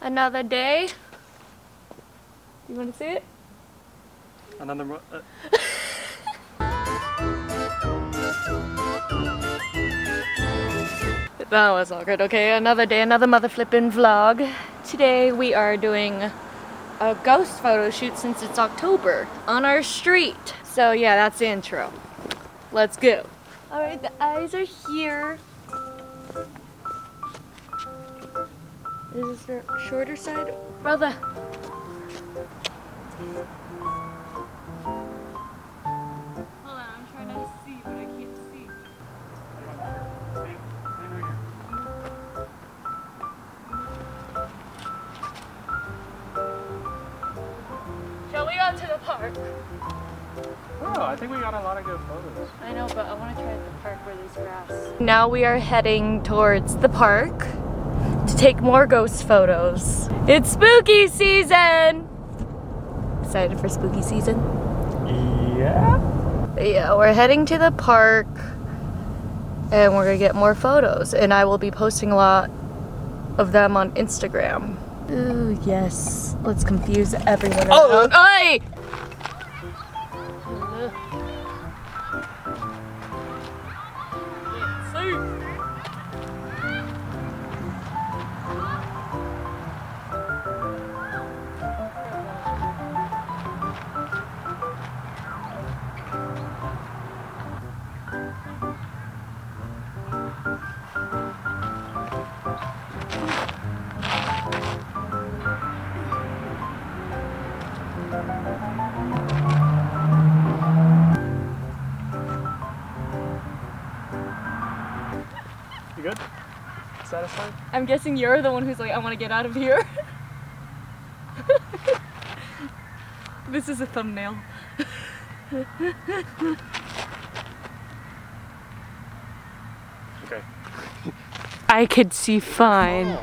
Another day. You want to see it? Another. mo- Uh, That was all good. Okay, another day, another mother flippin' vlog. Today we are doing a ghost photo shoot since it's October on our street. So yeah, that's the intro. Let's go. All right, the eyes are here. Is the shorter side? Brother. I'm to see, but I can't see. Shall we go to the park? oh, I think we got a lot of good photos. I know, but I want to try the park where there's grass. Now we are heading towards the park to take more ghost photos. It's spooky season! Excited for spooky season? Yeah. Yeah, we're heading to the park and we're gonna get more photos. And I will be posting a lot of them on Instagram. Ooh, yes. Let's confuse everyone. Oh, around. Oi! You good? Satisfied? I'm guessing you're the one who's like, I want to get out of here. this is a thumbnail. Okay. I could see fine.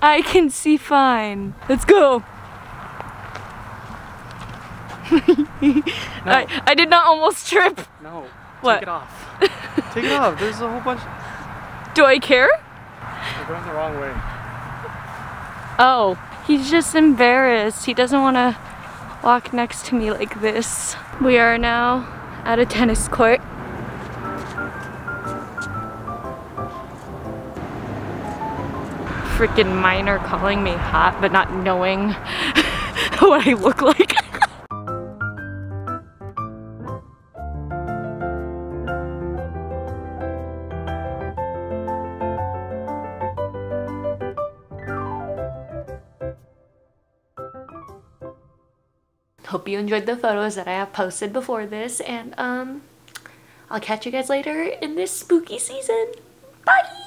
I can see fine. Let's go. I, I did not almost trip. No. What? Take it off. Take it off. There's a whole bunch. Do I care? You're going the wrong way. Oh, he's just embarrassed. He doesn't want to walk next to me like this. We are now at a tennis court. Freaking minor calling me hot, but not knowing what I look like. Hope you enjoyed the photos that I have posted before this, and um, I'll catch you guys later in this spooky season. Bye!